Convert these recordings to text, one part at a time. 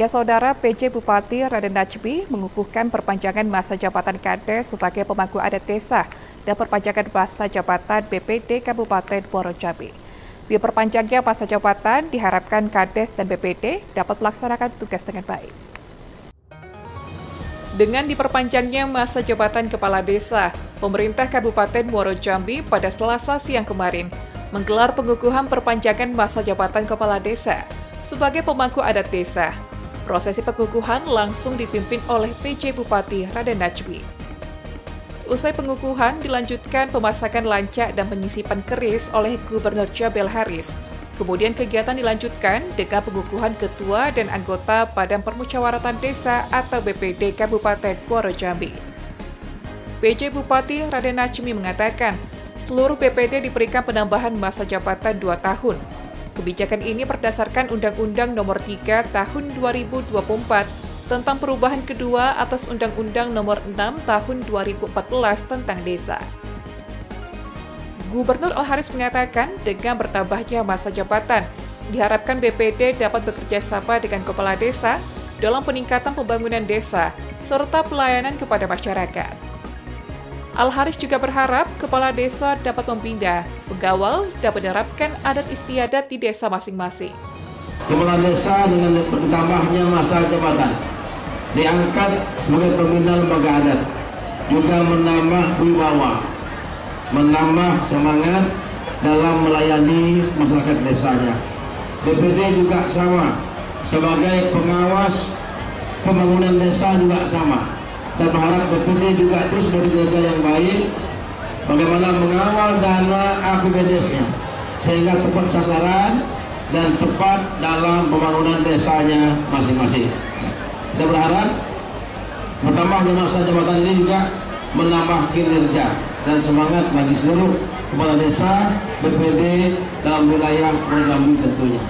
Ya saudara, PJ Bupati Raden Najmi mengukuhkan perpanjangan masa jabatan Kades sebagai pemangku adat desa dan perpanjangan masa jabatan BPD Kabupaten Muaro Jambi. Di perpanjangnya masa jabatan, diharapkan Kades dan BPD dapat melaksanakan tugas dengan baik. Dengan diperpanjangnya masa jabatan Kepala Desa, pemerintah Kabupaten Muaro Jambi pada Selasa siang kemarin menggelar pengukuhan perpanjangan masa jabatan Kepala Desa sebagai pemangku adat desa Prosesi pengukuhan langsung dipimpin oleh PJ Bupati Raden Najmi. Usai pengukuhan dilanjutkan pemasakan lancak dan penyisipan keris oleh Gubernur Jabel Haris. Kemudian kegiatan dilanjutkan dengan pengukuhan ketua dan anggota Badan Permusyawaratan Desa atau BPD Kabupaten Muaro Jambi. PJ Bupati Raden Najmi mengatakan, seluruh BPD diberikan penambahan masa jabatan 2 tahun Kebijakan ini berdasarkan Undang-Undang Nomor 3 Tahun 2024 tentang perubahan kedua atas Undang-Undang Nomor 6 Tahun 2014 tentang desa. Gubernur Al-Haris mengatakan dengan bertambahnya masa jabatan, diharapkan BPD dapat bekerja sama dengan kepala desa dalam peningkatan pembangunan desa serta pelayanan kepada masyarakat. Al-Haris juga berharap kepala desa dapat memindah, pegawai dapat menerapkan adat istiadat di desa masing-masing. Kepala desa dengan bertambahnya masa jabatan diangkat sebagai pembina lembaga adat, juga menambah wibawa, menambah semangat dalam melayani masyarakat desanya. BPD juga sama, sebagai pengawas pembangunan desa juga sama dan berharap BPD juga terus bekerja yang baik bagaimana mengawal dana APBDes-nya sehingga tepat sasaran dan tepat dalam pembangunan desanya masing-masing. Kita berharap bertambahnya masa jabatan ini juga menambah kinerja dan semangat bagi seluruh kepala desa BPD dalam wilayah Jambi tentunya.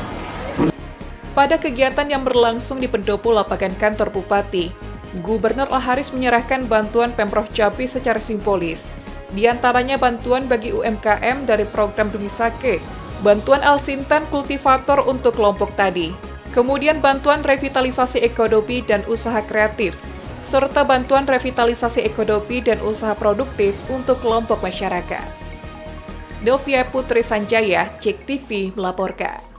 Pada kegiatan yang berlangsung di pendopo lapangan kantor Bupati, Gubernur Al-Haris menyerahkan bantuan Pemprov Jambi secara simbolis. Di antaranya bantuan bagi UMKM dari program Dumisake, bantuan Al-Sintan kultivator untuk kelompok tadi, kemudian bantuan revitalisasi ekonomi dan usaha kreatif, serta bantuan revitalisasi ekonomi dan usaha produktif untuk kelompok masyarakat. Novia Putri Sanjaya, Cek melaporkan.